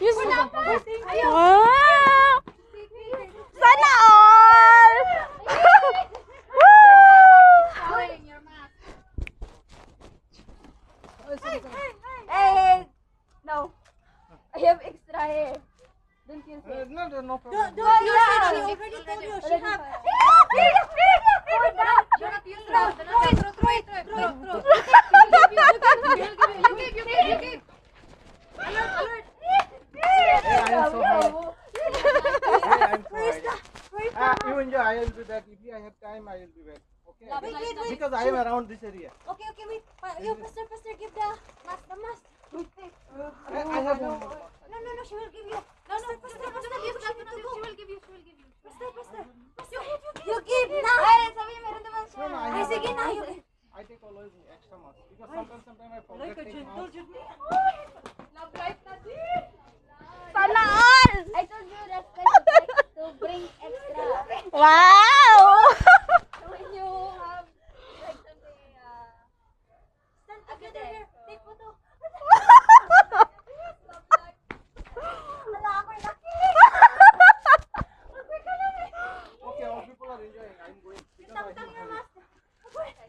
Yes. Wow! Sana all! Hey, no. I have extra hair. Don't Uh, it. no, no, no problem. Don't use it. She already told you. She have. So. Hey, I'm so high. Ah, you enjoy. I will be back. If I have time, I will be back. Okay. Wait, wait, wait. Because I am around this area. Okay, okay, wait. Yo, Pastor, Pastor, give the mask, the mask. I, I have more. No, no, no, she will give you. No, no, Pastor, Pastor, give, to go. She will give you, she will give you. Pastor, Pastor. You give, you give. You give na. Ay, sabi meron naman siya. No, no, Ay. I take always extra mask because sometimes, sometimes I forget take mask. Love life na Sana all! I told you that kind to bring extra. Wow! When you have like something, uh, stand together here. Take photo. Wala ako laki. Okay, all people are enjoying. I'm going because I Tang your have mask.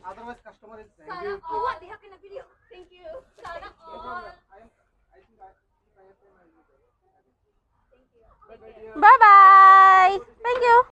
Otherwise, customer is angry. with all. Di ka na video. Thank you. Sana all. problem. I am. I think I. If I have time, I will be back. Bye, bye, dear. Bye-bye! Thank you!